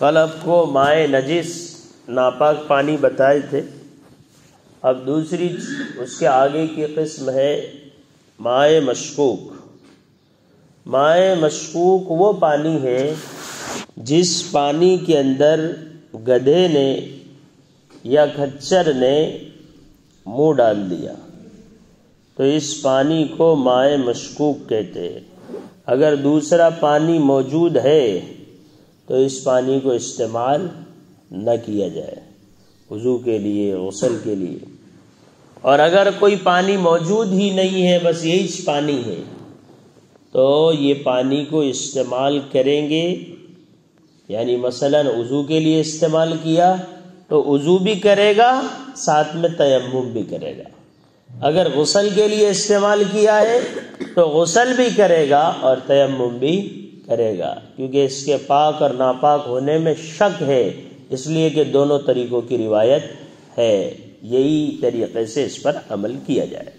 कल आपको माए नजिस नापाक पानी बताए थे। अब दूसरी उसके आगे की किस्म है माए मशकूक। माए मशकूक वो पानी है जिस पानी के अंदर गधे ने या खच्चर ने मुँह डाल दिया। तो इस पानी को माए मशकूक कहते हैं। अगर दूसरा पानी मौजूद है तो इस पानी को इस्तेमाल न किया जाए, वज़ू के लिए, गसल के लिए। और अगर कोई पानी मौजूद ही नहीं है, बस यही पानी है तो ये पानी को इस्तेमाल करेंगे, यानी मसलन वज़ू के लिए इस्तेमाल किया तो वज़ू भी करेगा, साथ में तयम भी करेगा। अगर गसल के लिए इस्तेमाल किया है तो गसल भी करेगा और तयम भी करेगा, क्योंकि इसके पाक और नापाक होने में शक है, इसलिए कि दोनों तरीकों की रिवायत है। यही तरीके से इस पर अमल किया जाए।